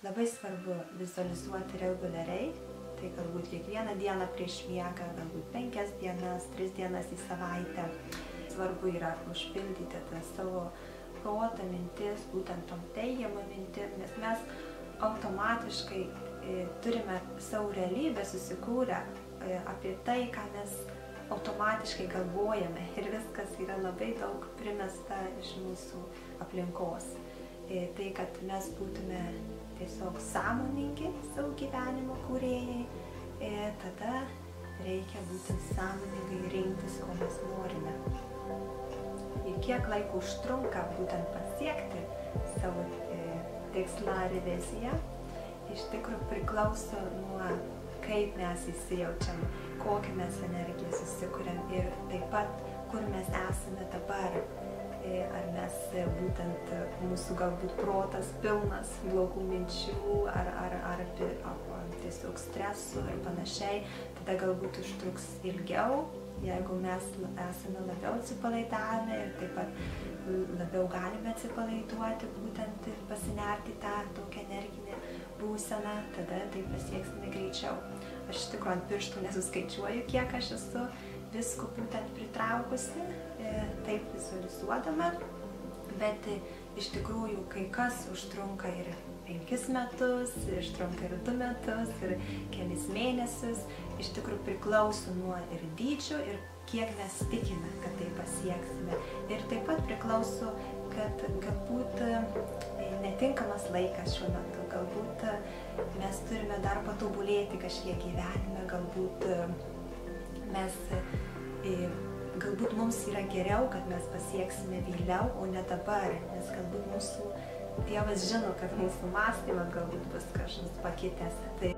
Labai svarbu vizualizuoti reguliariai, tai galbūt kiekvieną dieną prieš miegą, galbūt penkias dienas, tris dienas į savaitę. Svarbu yra užpildyti tą savo protą, mintis, būtent tom teigiamą mintim, nes mes automatiškai e, turime savo realybę susikūrę e, apie tai, ką mes automatiškai galvojame ir viskas yra labai daug primesta iš mūsų aplinkos. Tai, kad mes būtume tiesiog sąmoningi savo gyvenimo kūrėjai, tada reikia būtent sąmoningai rinktis, ko mes norime. Ir kiek laiko užtrunka būtent pasiekti savo e, tikslą ar viziją, iš tikrųjų priklauso nuo kaip mes įsijaučiam, kokią mes energiją susikuriam ir taip pat kur mes esame dabar E, būtent e, mūsų galbūt protas pilnas blogų minčių ar, ar, ar, ar tiesiog stresų ir panašiai, tada galbūt užtruks ilgiau, jeigu mes esame labiau atsipalaidavę ir taip pat labiau galime atsipalaiduoti, būtent pasinerti tą tokią energinę būseną, tada tai pasieksime greičiau. Aš iš tikrųjų ant pirštų nesuskaičiuoju, kiek aš esu visko būtent pritraukusi, e, taip vizualizuodama, bet e, iš tikrųjų kai kas užtrunka ir penkis metus, ir užtrunka ir du metus, ir kelis mėnesius, iš tikrųjų priklauso nuo ir dydžio, ir kiek mes tikime, kad tai pasieksime. Ir taip pat priklauso, kad galbūt e, netinkamas laikas šiuo metu, galbūt mes turime dar patobulėti kažkiek gyvenime, galbūt mes, e, galbūt mums yra geriau, kad mes pasieksime vėliau, o ne dabar, nes galbūt mūsų Dievas žino, kad mūsų mąstymas galbūt bus kažkas pakitęs. Tai